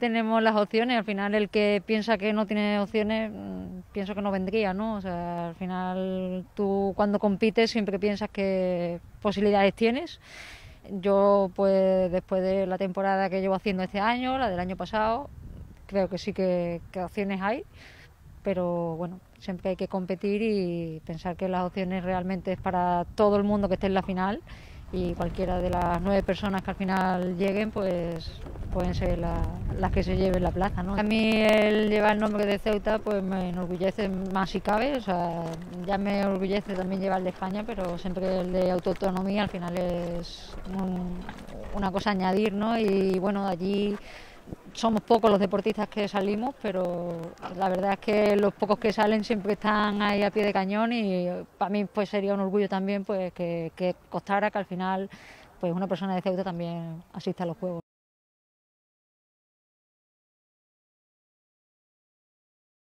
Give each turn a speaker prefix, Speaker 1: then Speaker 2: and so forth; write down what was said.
Speaker 1: tenemos las opciones. Al final, el que piensa que no tiene opciones, mm, pienso que no vendría, ¿no? O sea, al final, tú cuando compites siempre piensas que posibilidades tienes. Yo, pues, después de la temporada que llevo haciendo este año, la del año pasado, creo que sí que, que opciones hay. Pero bueno, siempre hay que competir y pensar que las opciones realmente es para todo el mundo que esté en la final y cualquiera de las nueve personas que al final lleguen, pues pueden ser las que se lleven la plaza. ¿no? A mí el llevar el nombre de Ceuta pues me enorgullece más si cabe, o sea, ya me enorgullece también llevar el de España, pero siempre el de autonomía al final es una cosa a añadir, ¿no? Y bueno, allí somos pocos los deportistas que salimos, pero la verdad es que los pocos que salen siempre están ahí a pie de cañón y para mí pues sería un orgullo también pues que, que costara que al final pues una persona de Ceuta también asista a los Juegos.